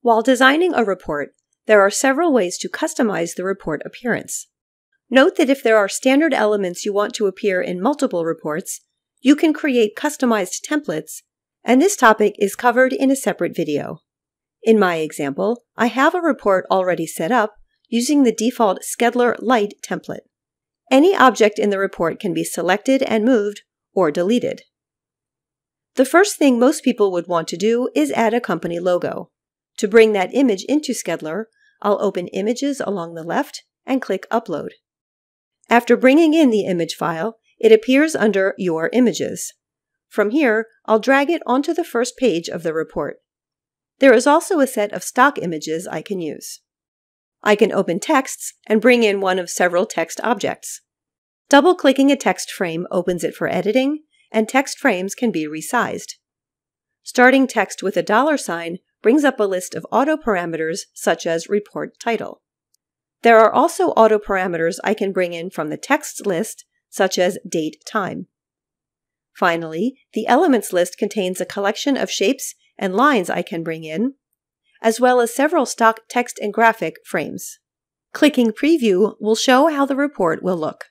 While designing a report, there are several ways to customize the report appearance. Note that if there are standard elements you want to appear in multiple reports, you can create customized templates, and this topic is covered in a separate video. In my example, I have a report already set up using the default Skedler Lite template. Any object in the report can be selected and moved or deleted. The first thing most people would want to do is add a company logo. To bring that image into Skedler, I'll open Images along the left and click Upload. After bringing in the image file, it appears under Your Images. From here, I'll drag it onto the first page of the report. There is also a set of stock images I can use. I can open texts and bring in one of several text objects. Double-clicking a text frame opens it for editing, and text frames can be resized. Starting text with a dollar sign brings up a list of auto parameters such as report title. There are also auto parameters I can bring in from the text list, such as date time. Finally, the elements list contains a collection of shapes and lines I can bring in, as well as several stock text and graphic frames. Clicking Preview will show how the report will look.